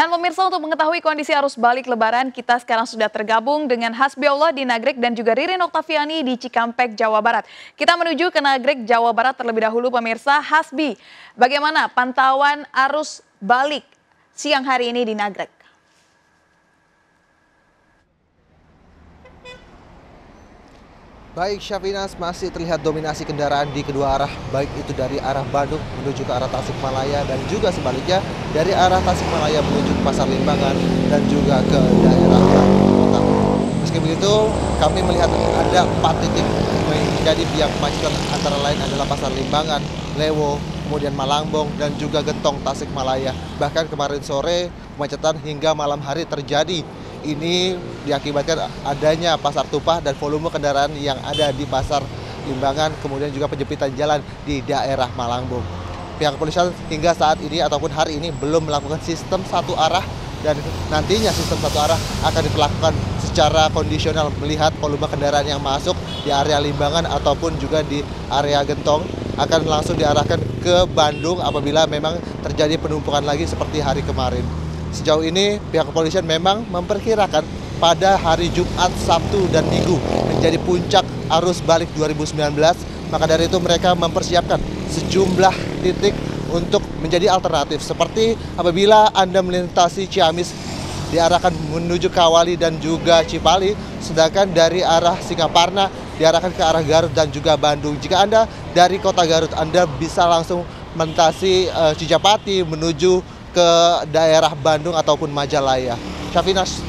Dan pemirsa untuk mengetahui kondisi arus balik lebaran, kita sekarang sudah tergabung dengan Hasbiullah di Nagrek dan juga Ririn Oktaviani di Cikampek, Jawa Barat. Kita menuju ke Nagrek, Jawa Barat terlebih dahulu pemirsa. Hasbi, bagaimana pantauan arus balik siang hari ini di Nagrek? Baik Syafinas masih terlihat dominasi kendaraan di kedua arah baik itu dari arah Bandung menuju ke arah Tasikmalaya dan juga sebaliknya dari arah Tasikmalaya menuju ke Pasar Limbangan dan juga ke daerah Kota. Meski begitu kami melihat ada empat titik menjadi biang kemacetan antara lain adalah Pasar Limbangan, Lewo, kemudian Malangbong dan juga Gentong Tasikmalaya. Bahkan kemarin sore kemacetan hingga malam hari terjadi ini diakibatkan adanya pasar tumpah dan volume kendaraan yang ada di pasar Limbangan, kemudian juga penjempitan jalan di daerah Malangbong. Pihak kepolisian hingga saat ini ataupun hari ini belum melakukan sistem satu arah dan nantinya sistem satu arah akan diperlakukan secara kondisional melihat volume kendaraan yang masuk di area Limbangan ataupun juga di area Gentong akan langsung diarahkan ke Bandung apabila memang terjadi penumpukan lagi seperti hari kemarin. Sejauh ini pihak kepolisian memang memperkirakan pada hari Jumat, Sabtu, dan Minggu menjadi puncak arus balik 2019. Maka dari itu mereka mempersiapkan sejumlah titik untuk menjadi alternatif. Seperti apabila Anda melintasi Ciamis diarahkan menuju Kawali dan juga Cipali, sedangkan dari arah Singaparna diarahkan ke arah Garut dan juga Bandung. Jika Anda dari kota Garut, Anda bisa langsung melintasi uh, Cijapati menuju ke daerah Bandung ataupun Majalaya. Syafinas.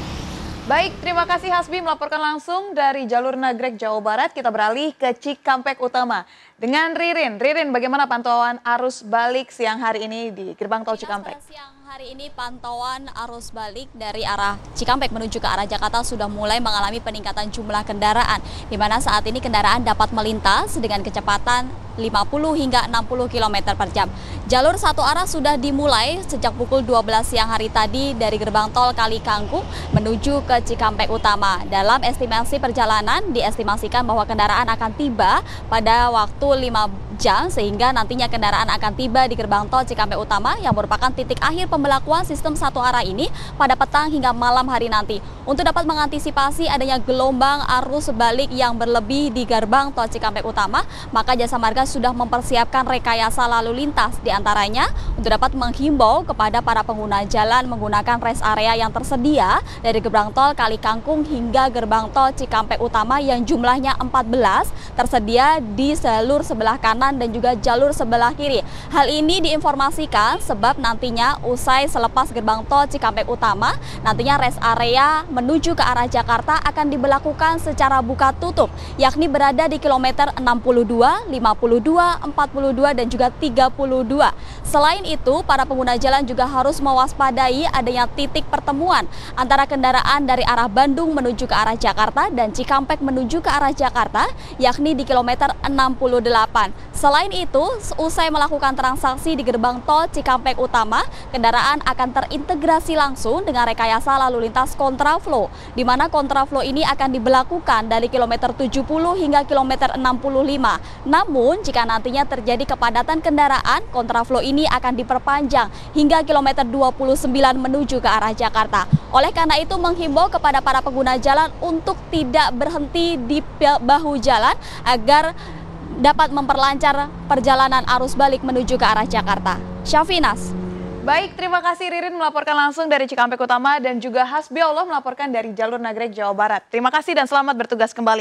Baik, terima kasih Hasbi melaporkan langsung dari jalur Nagrek, Jawa Barat. Kita beralih ke Cikampek Utama dengan Ririn. Ririn, bagaimana pantauan arus balik siang hari ini di gerbang tol Cikampek? Siang hari ini pantauan arus balik dari arah Cikampek menuju ke arah Jakarta sudah mulai mengalami peningkatan jumlah kendaraan, di mana saat ini kendaraan dapat melintas dengan kecepatan 50 hingga 60 km per jam. Jalur satu arah sudah dimulai sejak pukul 12 siang hari tadi dari gerbang tol Kali Kangkung menuju ke Cikampek Utama. Dalam estimasi perjalanan diestimasikan bahwa kendaraan akan tiba pada waktu 25 jam sehingga nantinya kendaraan akan tiba di gerbang tol Cikampek Utama yang merupakan titik akhir pembelakuan sistem satu arah ini pada petang hingga malam hari nanti. Untuk dapat mengantisipasi adanya gelombang arus balik yang berlebih di gerbang tol Cikampek Utama, maka Jasa Marga sudah mempersiapkan rekayasa lalu lintas di antaranya untuk dapat menghimbau kepada para pengguna jalan menggunakan rest area yang tersedia dari gerbang tol Kali Kangkung hingga gerbang tol Cikampek Utama yang jumlahnya 14 tersedia di seluruh sebelah kanan kanan dan juga jalur sebelah kiri. Hal ini diinformasikan sebab nantinya usai selepas gerbang tol Cikampek Utama, nantinya rest area menuju ke arah Jakarta akan diberlakukan secara buka tutup, yakni berada di kilometer 62, 52, 42, dan juga 32. Selain itu, para pengguna jalan juga harus mewaspadai adanya titik pertemuan antara kendaraan dari arah Bandung menuju ke arah Jakarta dan Cikampek menuju ke arah Jakarta, yakni di kilometer 68. Selain itu, usai melakukan transaksi di gerbang tol Cikampek Utama, kendaraan akan terintegrasi langsung dengan rekayasa lalu lintas kontraflow, di mana kontraflow ini akan diberlakukan dari kilometer 70 hingga kilometer 65. Namun, jika nantinya terjadi kepadatan kendaraan, kontraflow ini akan diperpanjang hingga kilometer 29 menuju ke arah Jakarta. Oleh karena itu, menghimbau kepada para pengguna jalan untuk tidak berhenti di bahu jalan agar dapat memperlancar perjalanan arus balik menuju ke arah Jakarta. Syafinas. Baik, terima kasih Ririn melaporkan langsung dari Cikampek Utama dan juga Hasbi Allah melaporkan dari jalur Nagrek Jawa Barat. Terima kasih dan selamat bertugas kembali.